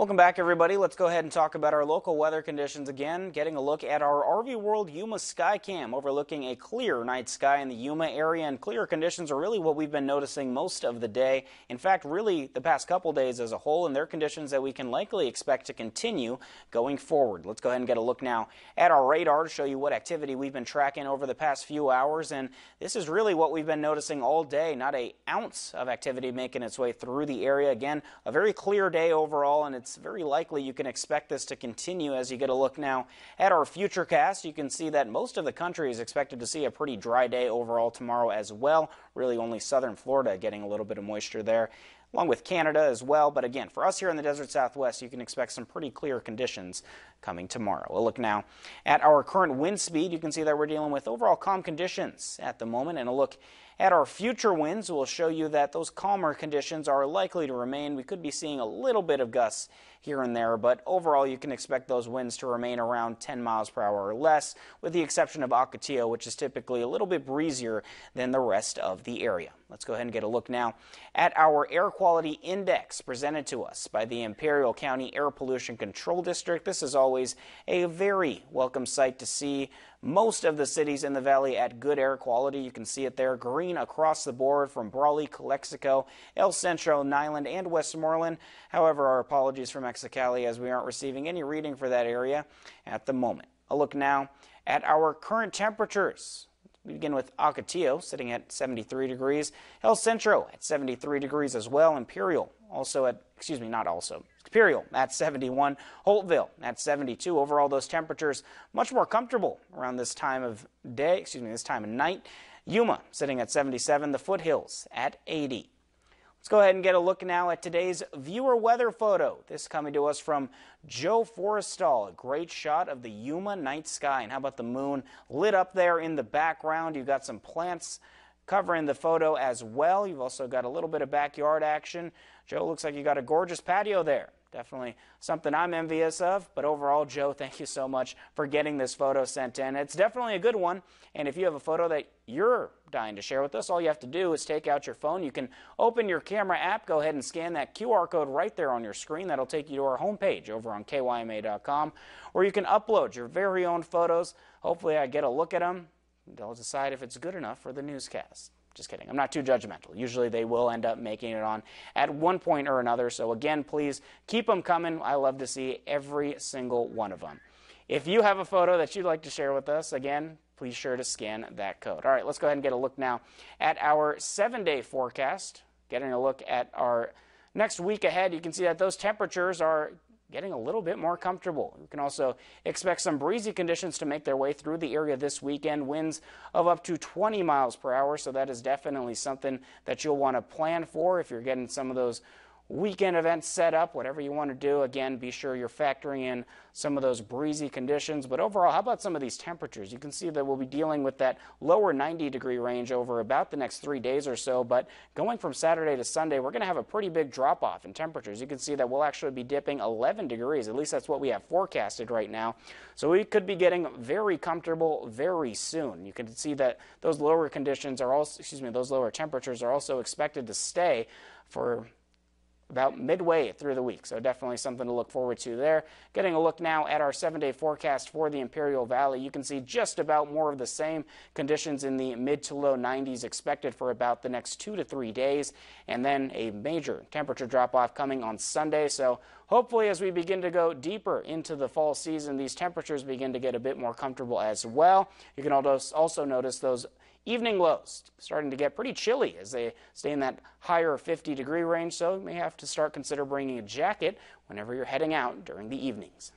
Welcome back, everybody. Let's go ahead and talk about our local weather conditions again. Getting a look at our RV World Yuma Skycam overlooking a clear night sky in the Yuma area, and clear conditions are really what we've been noticing most of the day. In fact, really the past couple days as a whole, and they're conditions that we can likely expect to continue going forward. Let's go ahead and get a look now at our radar to show you what activity we've been tracking over the past few hours, and this is really what we've been noticing all day. Not a ounce of activity making its way through the area. Again, a very clear day overall, and it's it's very likely you can expect this to continue as you get a look now at our futurecast. You can see that most of the country is expected to see a pretty dry day overall tomorrow as well. Really only southern Florida getting a little bit of moisture there along with Canada as well. But again, for us here in the desert southwest, you can expect some pretty clear conditions coming tomorrow. We'll look now at our current wind speed. You can see that we're dealing with overall calm conditions at the moment. And a look at our future winds we'll show you that those calmer conditions are likely to remain. We could be seeing a little bit of gusts here and there, but overall you can expect those winds to remain around 10 miles per hour or less, with the exception of Ocotillo, which is typically a little bit breezier than the rest of the area. Let's go ahead and get a look now at our air quality index presented to us by the Imperial County Air Pollution Control District. This is always a very welcome sight to see most of the cities in the valley at good air quality. You can see it there, green across the board from Brawley, Calexico, El Centro, Niland, and Westmorland. However, our apologies for Mexicali as we aren't receiving any reading for that area at the moment. A look now at our current temperatures. We begin with Ocotillo sitting at 73 degrees, El Centro at 73 degrees as well, Imperial also at, excuse me, not also, Imperial at 71, Holtville at 72. Overall, those temperatures much more comfortable around this time of day, excuse me, this time of night. Yuma sitting at 77, the foothills at 80. Let's go ahead and get a look now at today's viewer weather photo. This coming to us from Joe Forrestal. A great shot of the Yuma night sky. And how about the moon lit up there in the background? You've got some plants covering the photo as well. You've also got a little bit of backyard action. Joe, looks like you got a gorgeous patio there. Definitely something I'm envious of. But overall, Joe, thank you so much for getting this photo sent in. It's definitely a good one. And if you have a photo that you're dying to share with us, all you have to do is take out your phone. You can open your camera app, go ahead and scan that QR code right there on your screen. That'll take you to our homepage over on kyma.com, or you can upload your very own photos. Hopefully, I get a look at them. They'll decide if it's good enough for the newscast. Just kidding. I'm not too judgmental. Usually they will end up making it on at one point or another. So again, please keep them coming. I love to see every single one of them. If you have a photo that you'd like to share with us, again, please sure to scan that code. All right, let's go ahead and get a look now at our seven-day forecast. Getting a look at our next week ahead, you can see that those temperatures are getting a little bit more comfortable. You can also expect some breezy conditions to make their way through the area this weekend. Winds of up to 20 miles per hour, so that is definitely something that you'll want to plan for if you're getting some of those weekend events set up, whatever you want to do. Again, be sure you're factoring in some of those breezy conditions. But overall, how about some of these temperatures? You can see that we'll be dealing with that lower 90 degree range over about the next three days or so. But going from Saturday to Sunday, we're going to have a pretty big drop off in temperatures. You can see that we'll actually be dipping 11 degrees. At least that's what we have forecasted right now. So we could be getting very comfortable very soon. You can see that those lower conditions are also, excuse me, those lower temperatures are also expected to stay for about midway through the week. So definitely something to look forward to there. Getting a look now at our seven-day forecast for the Imperial Valley. You can see just about more of the same conditions in the mid to low 90s expected for about the next two to three days. And then a major temperature drop-off coming on Sunday. So hopefully as we begin to go deeper into the fall season, these temperatures begin to get a bit more comfortable as well. You can also notice those Evening lows starting to get pretty chilly as they stay in that higher 50 degree range, so you may have to start consider bringing a jacket whenever you're heading out during the evenings.